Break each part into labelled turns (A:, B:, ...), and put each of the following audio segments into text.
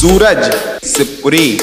A: सूरज सिपुरी।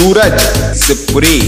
A: सूरज सिपुरी